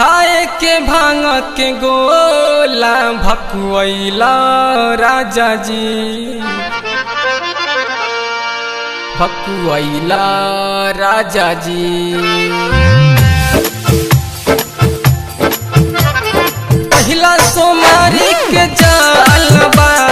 खाए के भाँग के गोला, भकुआइला राजा जी भकुआइला राजा जी सोमारी के जालबा चढ़ैहा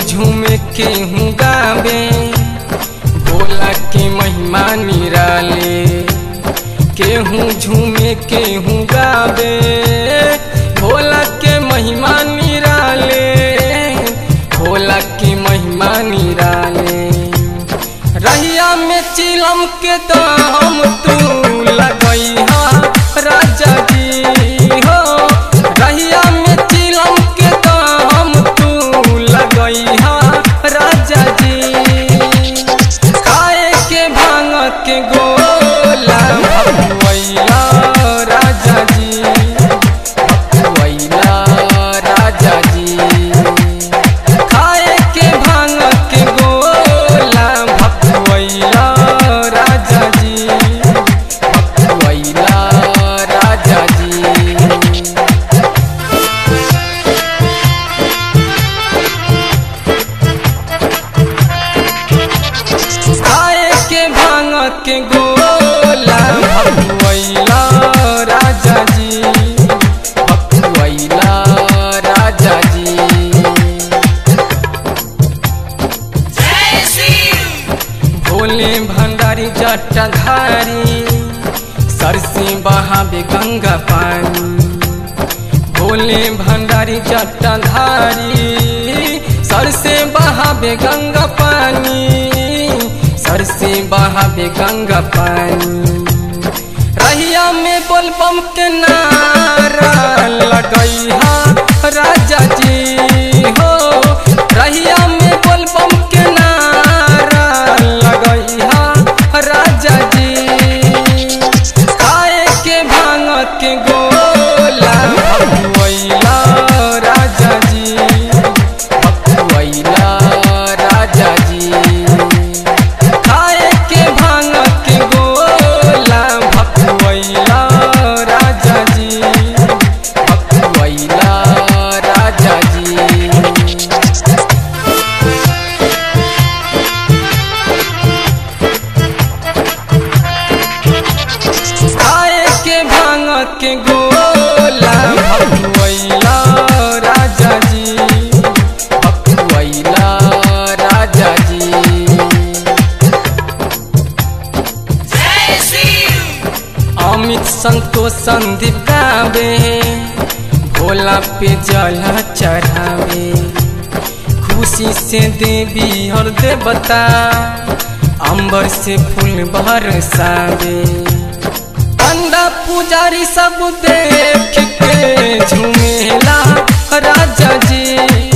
केहूँ के हूँ गावे। भोला के महिमा निराले। केहूँ झूमे केहूँ गावे। के गोला। भकुआइला राजा जी। भकुआइला राजा जी। भोले भंडारी जटाधारी सरसी बहावे गंगा पानी। भोले भंडारी जटाधारी सर से बहावे गंगा पानी। सर से बहावे गंगा पानी रहिया में बोल बोलबम के नारा लगैया राजा जी हो। रहिया में बोल बोलबम के गोला। भकुआइला राजा जी। भकुआइला राजा जी। अमित संतोष संदीप गावे। भोला पे जल चढ़ावे। खुशी से देवी और देवता। अंबर से फूल बरसावे। पंडा पुजारी सब देख के झूमेला राजा जी।